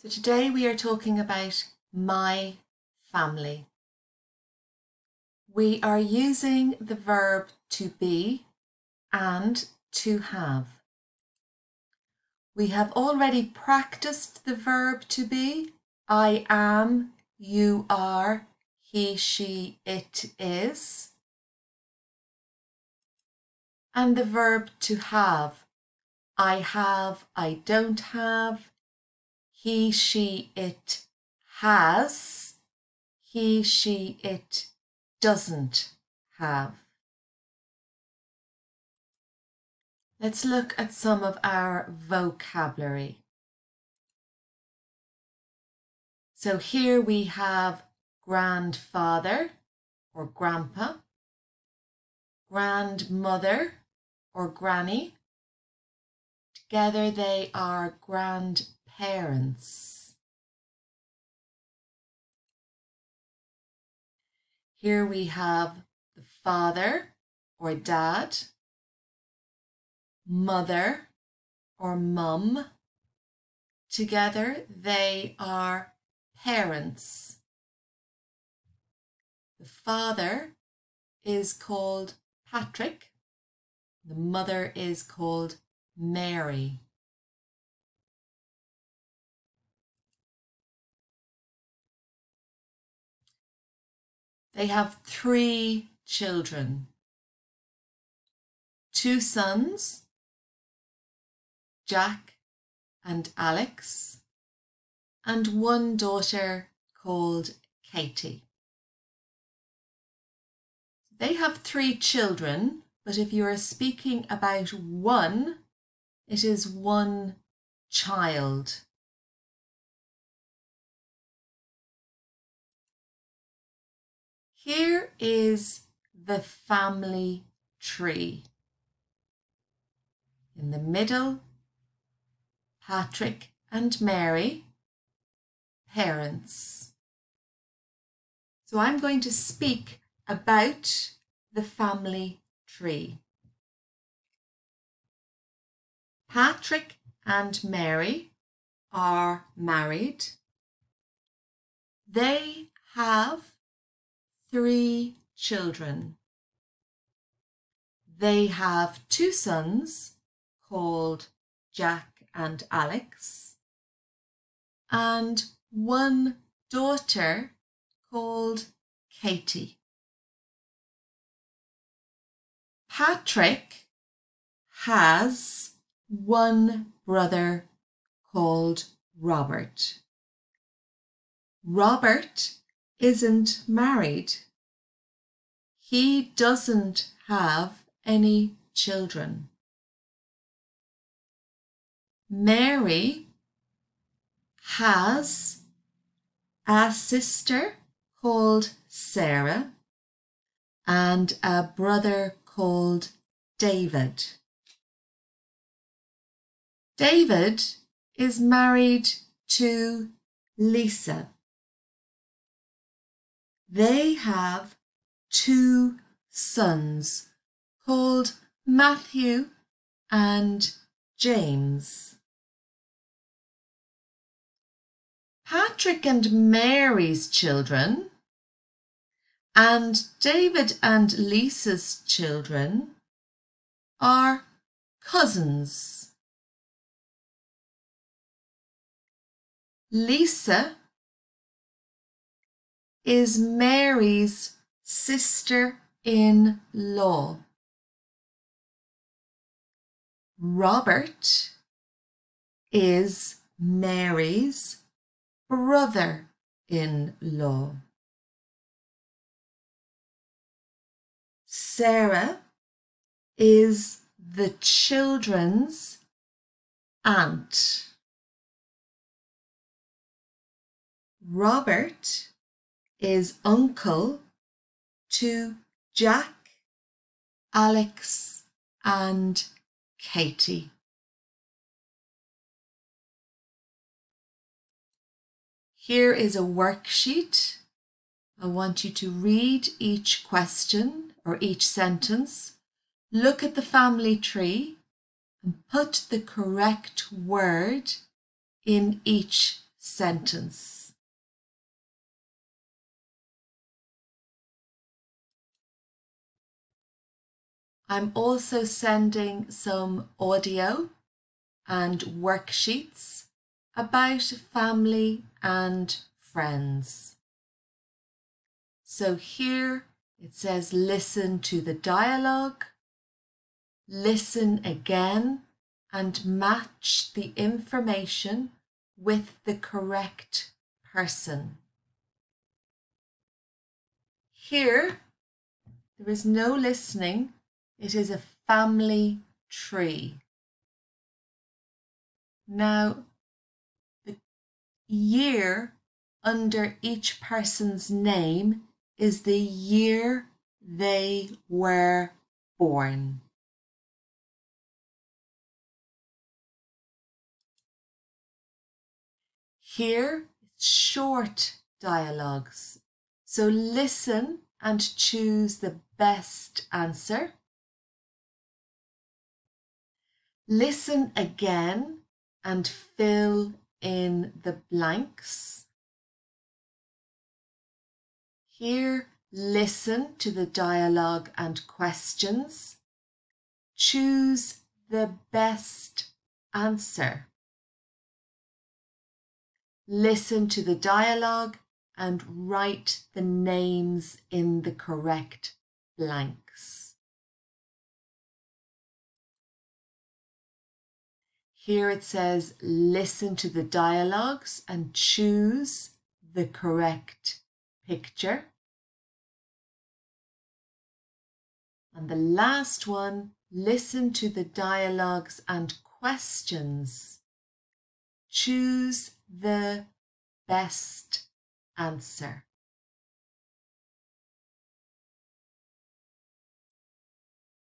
So today we are talking about my family. We are using the verb to be and to have. We have already practiced the verb to be. I am, you are, he, she, it is. And the verb to have. I have, I don't have, he, she, it has, he, she, it doesn't have. Let's look at some of our vocabulary. So here we have grandfather or grandpa, grandmother or granny. Together they are grand parents. Here we have the father or dad, mother or mum. Together they are parents. The father is called Patrick. The mother is called Mary. They have three children two sons, Jack and Alex, and one daughter called Katie. They have three children, but if you are speaking about one, it is one child. Here is the family tree. In the middle, Patrick and Mary, parents. So I'm going to speak about the family tree. Patrick and Mary are married. They have three children. They have two sons called Jack and Alex, and one daughter called Katie. Patrick has one brother called Robert. Robert isn't married. He doesn't have any children. Mary has a sister called Sarah and a brother called David. David is married to Lisa. They have two sons called Matthew and James. Patrick and Mary's children and David and Lisa's children are cousins. Lisa is Mary's sister-in-law. Robert is Mary's brother-in-law. Sarah is the children's aunt. Robert is uncle to Jack, Alex, and Katie. Here is a worksheet. I want you to read each question or each sentence, look at the family tree and put the correct word in each sentence. I'm also sending some audio and worksheets about family and friends. So here it says listen to the dialogue, listen again and match the information with the correct person. Here, there is no listening. It is a family tree. Now, the year under each person's name is the year they were born. Here, it's short dialogues. So listen and choose the best answer. Listen again and fill in the blanks. Here, listen to the dialogue and questions. Choose the best answer. Listen to the dialogue and write the names in the correct blanks. Here it says listen to the dialogues and choose the correct picture. And the last one, listen to the dialogues and questions. Choose the best answer.